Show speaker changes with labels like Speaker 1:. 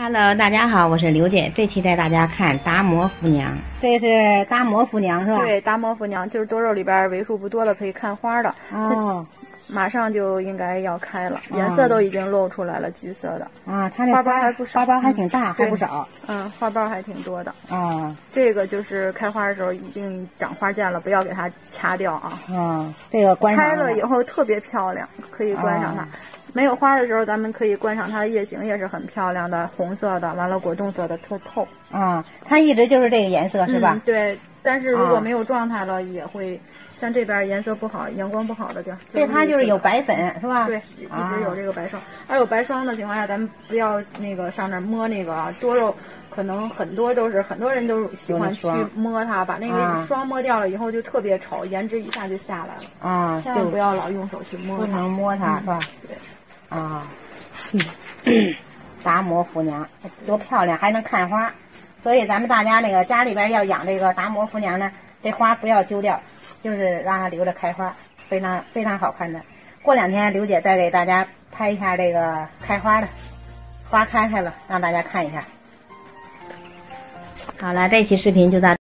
Speaker 1: Hello，大家好，我是刘姐。这期带大家看达摩福娘，这是达摩福娘是吧？
Speaker 2: 对，达摩福娘就是多肉里边为数不多的可以看花的。
Speaker 1: 哦，
Speaker 2: 马上就应该要开了，颜色都已经露出来了，橘色的。
Speaker 1: 啊，它这
Speaker 2: 花苞还不少，
Speaker 1: 花苞还挺大，还不少。
Speaker 2: 嗯，花苞还挺多的。
Speaker 1: 啊
Speaker 2: 这个就是开花的时候已经长花剑了，不要给它掐掉啊。
Speaker 1: 啊，这个观赏
Speaker 2: 开了以后特别漂亮，可以观赏它。
Speaker 1: 啊
Speaker 2: 没有花的时候，咱们可以观赏它的叶形，也是很漂亮的，红色的，完了果冻色的，特透，
Speaker 1: 啊，它一直就是这个颜色是吧
Speaker 2: 嗯？对，但是如果
Speaker 1: 啊
Speaker 2: 没有状态了，也会像这边颜色不好、阳光不好的地儿，
Speaker 1: 对它就是有
Speaker 2: 白。
Speaker 1: 粉是吧？
Speaker 2: 对，一
Speaker 1: 啊
Speaker 2: 直有这个白霜。而有白霜的情况下，咱们不要那个上那儿摸那个啊多肉，可能很多都是很多人都喜欢去摸它，把那
Speaker 1: 啊
Speaker 2: 个霜摸掉了以后就特别丑，颜值一下就下来了。
Speaker 1: 啊，
Speaker 2: 千万不要老用手去摸它。
Speaker 1: 不能摸它是吧？
Speaker 2: 对。
Speaker 1: 啊，达摩福娘多漂亮，还能看花，所以咱们大家那个家里边要养这个达摩福娘呢，这花不要揪掉，就是让它留着开花，非常非常好看的。过两天刘姐再给大家拍一下这个开花的，花开开了，让大家看一下。好了，这期视频就到。